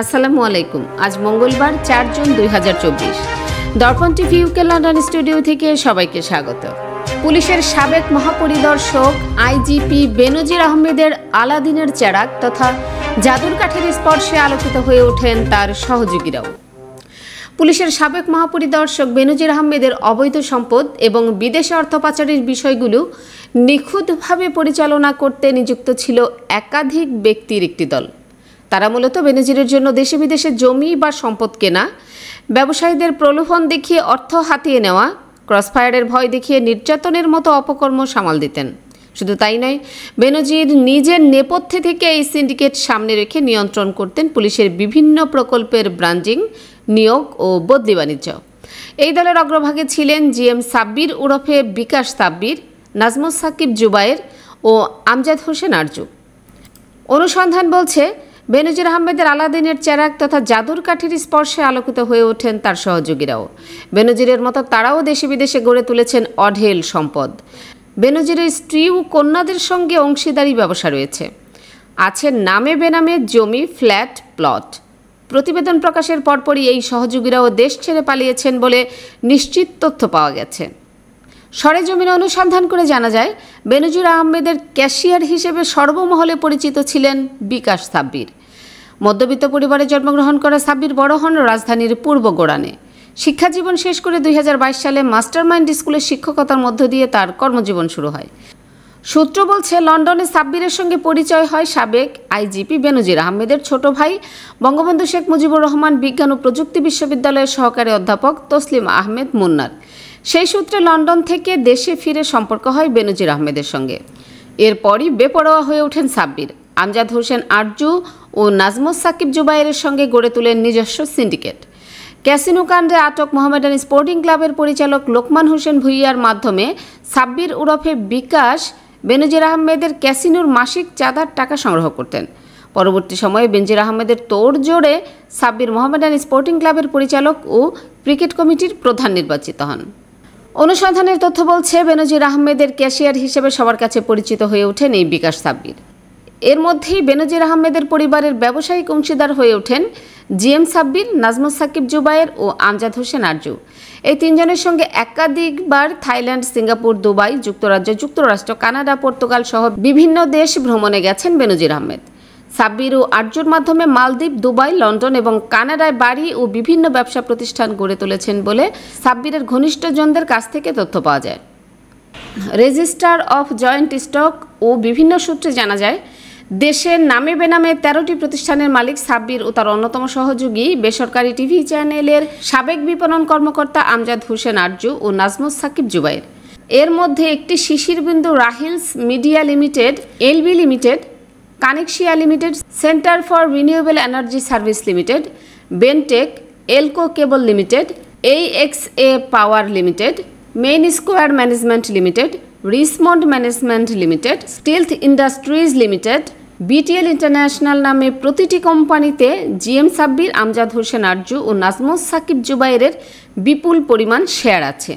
আসসালামু আলাইকুম। আজ মঙ্গলবার, চার জুন, দুই হাজার চব্বিশ। দর্পণ টিভি ইউকে লন্ডন স্টুডিও থেকে সবাইকে স্বাগত। পুলিশের সাবেক মহাপরিদর্শক, আইজিপি বেনজির আহমেদের আলাদিনের চেরাক তথা জাদুর কাঠের স্পর্শে আলোকিত হয়ে ওঠেন তার সহযোগীরাও। পুলিশের সাবেক মহাপরিদর্শক বেনজির আহমেদের অবৈধ সম্পদ এবং বিদেশে অর্থ পাচারের বিষয়গুলো নিখুঁতভাবে পরিচালনা করতে নিযুক্ত ছিল একাধিক ব্যক্তির একটি দল। তারা মূলত বেনজিরের জন্য দেশে বিদেশে জমি বা সম্পদ কেনা, ব্যবসায়ীদের প্রলোভন দেখিয়ে অর্থ হাতিয়ে নেওয়া, ক্রসফায়ারের ভয় দেখিয়ে নির্যাতনের মতো অপকর্ম সামাল দিতেন। শুধু তাই নয়, বেনজির নিজের নেপথ্যে থেকে এই সিন্ডিকেট সামনে রেখে নিয়ন্ত্রণ করতেন পুলিশের বিভিন্ন প্রকল্পের ব্রাঞ্চিং, নিয়োগ ও বদলি বাণিজ্য। এই দলের অগ্রভাগে ছিলেন জিএম সাব্বির ওরফে বিকাশ সাব্বির, নাজমুস সাকিব জুবায়ের ও আমজাদ হোসেন আরজু। অনুসন্ধান বলছে বেনজির আহমেদের আলাদিনের চেরাক তথা জাদুর কাঠির স্পর্শে আলোকিত হয়ে ওঠেন তার সহযোগীরাও। বেনজিরের মতো তারাও দেশে বিদেশে গড়ে তুলেছেন অঢেল সম্পদ। বেনজিরের স্ত্রী ও কন্যাদের সঙ্গে অংশীদারি ব্যবসা রয়েছে। আছে নামে বেনামে জমি, ফ্ল্যাট, প্লট। প্রতিবেদন প্রকাশের পরপরই এই সহযোগীরাও দেশ ছেড়ে পালিয়েছেন বলে নিশ্চিত তথ্য পাওয়া গেছে। সরেজমিনে অনুসন্ধান করে জানা যায়, বেনজির আহমেদের ক্যাশিয়ার হিসেবে সর্বমহলে পরিচিত ছিলেন বিকাশ সাব্বির মধ্যবিত্ত পরিবারে জন্মগ্রহণ করা সাব্বির বড় হন রাজধানীর পূর্ব গোড়ানে। শিক্ষাজীবন শেষ করে দুই হাজার বাইশ সালে মাস্টারমাইন্ড স্কুলের শিক্ষকতার মধ্য দিয়ে তার কর্মজীবন শুরু হয়। সূত্র বলছে, লন্ডনে সাব্বিরের সঙ্গে পরিচয় হয় সাবেক আইজিপি বেনজির আহমেদের ছোট ভাই, বঙ্গবন্ধু শেখ মুজিবুর রহমান বিজ্ঞান ও প্রযুক্তি বিশ্ববিদ্যালয়ের সহকারী অধ্যাপক তসলিম আহমেদ মুন্নার। সেই সূত্রে লন্ডন থেকে দেশে ফিরে সম্পর্ক হয় বেনজির আহমেদের সঙ্গে। এরপরই বেপরোয়া হয়ে ওঠেন সাব্বির। আমজাদ হোসেন আরজু ও নাজমুস সাকিব জুবাইরের সঙ্গে গড়ে তোলেন নিজস্ব সিন্ডিকেট। ক্যাসিনো কাণ্ডে আটক মোহামেডান স্পোর্টিং ক্লাবের পরিচালক লোকমান হোসেন ভুইয়ার মাধ্যমে সাব্বির ওরফে বিকাশ বেনজির আহমেদের ক্যাসিনোর মাসিক চাঁদার টাকা সংগ্রহ করতেন। পরবর্তী সময়ে বেনজির আহমেদের তোড় জোরে সাব্বির মোহামেডান স্পোর্টিং ক্লাবের পরিচালক ও ক্রিকেট কমিটির প্রধান নির্বাচিত হন। অনুসন্ধানের তথ্য বলছে, বেনজির আহমেদের ক্যাশিয়ার হিসেবে সবার কাছে পরিচিত হয়ে ওঠেন এই বিকাশ সাব্বির এর মধ্যেই বেনজির আহমেদের পরিবারের ব্যবসায়িক অংশীদার হয়ে ওঠেন জিএম সাব্বির, নাজমুস সাকিব জুবায়ের ও আমজাদ হোসেন আরজু। এই তিনজনের সঙ্গে একাধিকবার থাইল্যান্ড, সিঙ্গাপুর, দুবাই যুক্তরাজ্য, যুক্তরাষ্ট্র, কানাডা, পর্তুগাল সহ বিভিন্ন দেশ ভ্রমণে গেছেন বেনজির আহমেদ। সাব্বির ও আর্যুর মাধ্যমে মালদ্বীপ, দুবাই, লন্ডন এবং কানাডায় বাড়ি ও বিভিন্ন ব্যবসা প্রতিষ্ঠান গড়ে তুলেছেন বলে সাব্বিরের ঘনিষ্ঠজনদের কাছ থেকে তথ্য পাওয়া যায়। রেজিস্ট্রার অফ জয়েন্ট স্টক ও বিভিন্ন সূত্রে জানা যায় দেশের নামে বেনামে তেরোটি প্রতিষ্ঠানের মালিক সাব্বির ও তার অন্যতম সহযোগী বেসরকারি টিভি চ্যানেলের সাবেক বিপণন কর্মকর্তা আমজাদ হোসেন আরজু ও নাজমুস সাকিব জুবাইর। এর মধ্যে একটি শিশির বিন্দু Rahils media limited, LB limited, Connexia limited, centre for renewable energy service limited, Bentech, Elco cable limited এই X A power limited, main square management limited, Richmond management limited, stealth industries limited BTL international নামে প্রতিটি কোম্পানিতে GM Sabbir, Amjad Hossain Arju ও নাজমুস সাকিব জুবাইরের বিপুল পরিমাণ share আছে।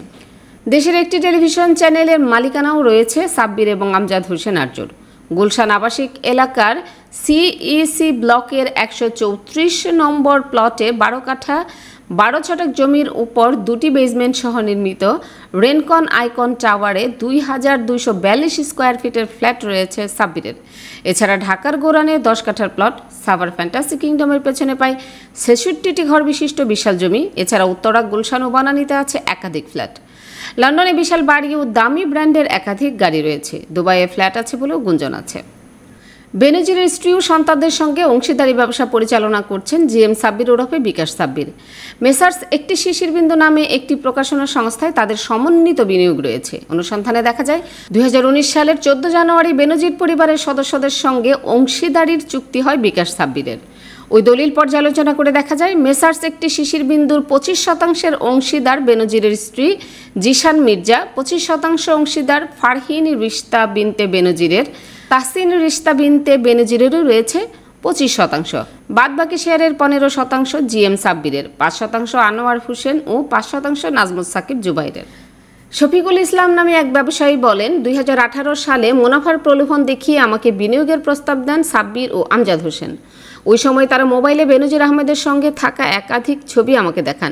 দেশের একটি টেলিভিশন চ্যানেলের মালিকানাও রয়েছে সাব্বির এবং আমজাদ হোসেন আরজুর। গুলশান আবাসিক এলাকার সিইসি ব্লকের একশো চৌত্রিশ নম্বর প্লটে বারো কাঠা বারো ছটাক জমির উপর দুটি বেসমেন্ট সহ নির্মিত রেনকন আইকন টাওয়ারে দুই হাজার দুইশো বিয়াল্লিশ স্কোয়ার ফিটের ফ্ল্যাট রয়েছে সাব্বিরের। এছাড়া ঢাকার গোরানে দশ কাঠার প্লট সাভার ফ্যান্টাসি কিংডমের পেছনে পায় ছেষট্টিটি ঘর বিশিষ্ট বিশাল জমি। এছাড়া উত্তরা গুলশান ও বানানিতে আছে একাধিক ফ্ল্যাট লন্ডনে বিশাল বাড়ি ও দামি ব্র্যান্ডের একাধিক গাড়ি রয়েছে। দুবাইয়ে ফ্ল্যাট আছে বলেও গুঞ্জন আছে। বেনজিরের স্ত্রী ও সন্তানদের সঙ্গে অংশীদারি ব্যবসা পরিচালনা করছেন জিএম সাব্বির ওরফে বিকাশ সাব্বির। মেসার্স একটি শিশির বিন্দু নামে একটি প্রকাশনা সংস্থায় তাদের সমন্বিত বিনিয়োগ রয়েছে। অনুসন্ধানে দেখা যায়, দুই সালের চোদ্দ জানুয়ারি বেনজির পরিবারের সদস্যদের সঙ্গে অংশীদারির চুক্তি হয় বিকাশ সাব্বিরের। ওই দলিল পর্যালোচনা করে দেখা যায়, মেসার্স একটি শিশির বিন্দুর পঁচিশ শতাংশের অংশীদার বেনজিরের স্ত্রী জিশান মির্জা, পঁচিশ শতাংশ অংশীদার ফারহিন রিস্তা বিনতে বেনজিরের। তাহসিন রিস্তা বিনতে বেনজিরেরও রয়েছে পঁচিশ শতাংশ। বাদবাকি শেয়ারের পনেরো শতাংশ জিএম সাব্বিরের, পাঁচ শতাংশ আনোয়ার হোসেন ও পাঁচ শতাংশ নাজমুল সাকিব জুবাইরের। শফিকুল ইসলাম নামে এক ব্যবসায়ী বলেন, দুই হাজার আঠারো সালে মুনাফার প্রলোভন দেখিয়ে আমাকে বিনিয়োগের প্রস্তাব দেন সাব্বির ও আমজাদ হোসেন। ওই সময় তারা মোবাইলে বেনজির আহমেদের সঙ্গে থাকা একাধিক ছবি আমাকে দেখান।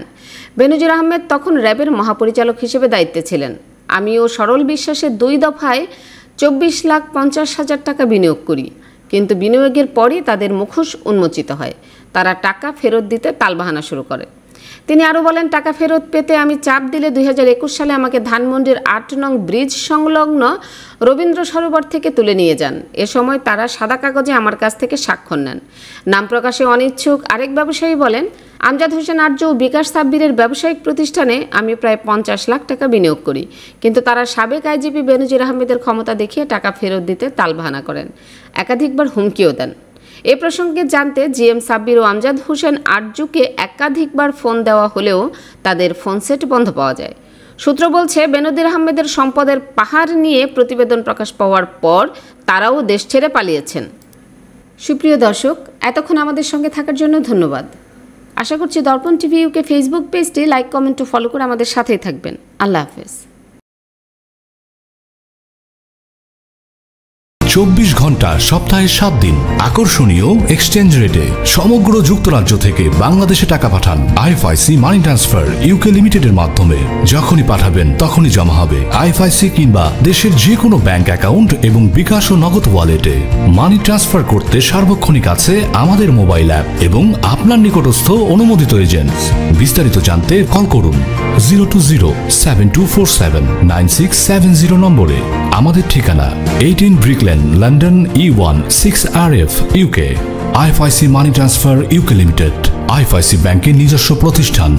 বেনজির আহমেদ তখন র্যাবের মহাপরিচালক হিসেবে দায়িত্বে ছিলেন। আমিও সরল বিশ্বাসের দুই দফায় চব্বিশ লাখ পঞ্চাশ হাজার টাকা বিনিয়োগ করি। কিন্তু বিনিয়োগের পরই তাদের মুখোশ উন্মোচিত হয়। তারা টাকা ফেরত দিতে তালবাহানা শুরু করে। তিনি আরও বলেন, টাকা ফেরত পেতে আমি চাপ দিলে দুই হাজার একুশ সালে আমাকে ধানমন্ডির আট নং ব্রিজ সংলগ্ন রবীন্দ্র সরোবর থেকে তুলে নিয়ে যান। এ সময় তারা সাদা কাগজে আমার কাছ থেকে স্বাক্ষর নেন। নাম প্রকাশে অনিচ্ছুক আরেক ব্যবসায়ী বলেন, আমজাদ হোসেন আর্য ও বিকাশ সাব্বিরের ব্যবসায়িক প্রতিষ্ঠানে আমি প্রায় পঞ্চাশ লাখ টাকা বিনিয়োগ করি। কিন্তু তারা সাবেক আইজিপি বেনজির আহমেদের ক্ষমতা দেখিয়ে টাকা ফেরত দিতে তালবাহানা করেন। একাধিকবার হুমকিও দেন। এ প্রসঙ্গে জানতে জিএম সাব্বির ও আমজাদ হোসেন আরজুকে একাধিকবার ফোন দেওয়া হলেও তাদের ফোন সেট বন্ধ পাওয়া যায়। সূত্র বলছে বেনদির আহমেদের সম্পদের পাহাড় নিয়ে প্রতিবেদন প্রকাশ পাওয়ার পর তারাও দেশ ছেড়ে পালিয়েছেন। সুপ্রিয় দর্শক, এতক্ষণ আমাদের সঙ্গে থাকার জন্য ধন্যবাদ। আশা করছি দর্পণ টিভি ইউকে ফেসবুক পেজটি লাইক, কমেন্ট ও ফলো করে আমাদের সাথেই থাকবেন। আল্লাহ হাফেজ। চব্বিশ ঘণ্টা, সপ্তাহে সাত দিন। আকর্ষণীয় এক্সচেঞ্জ রেটে সমগ্র যুক্তরাজ্য থেকে বাংলাদেশে টাকা পাঠান আইএফআইসি মানি ট্রান্সফার ইউকে লিমিটেডের মাধ্যমে। যখনই পাঠাবেন, তখনই জমা হবে আইএফআইসি কিংবা দেশের যে কোনো ব্যাংক অ্যাকাউন্ট এবং বিকাশ ও নগদ ওয়ালেটে। মানি ট্রান্সফার করতে সার্বক্ষণিক আছে আমাদের মোবাইল অ্যাপ এবং আপনার নিকটস্থ অনুমোদিত এজেন্ট। বিস্তারিত জানতে কল করুন zero two zero seven two four seven nine six seven zero নম্বরে। আমাদের ঠিকানা eighteen Brick Lane London E one six R F UK IFIC money transfer UK limited IFIC ব্যাংকের নিজস্ব প্রতিষ্ঠান।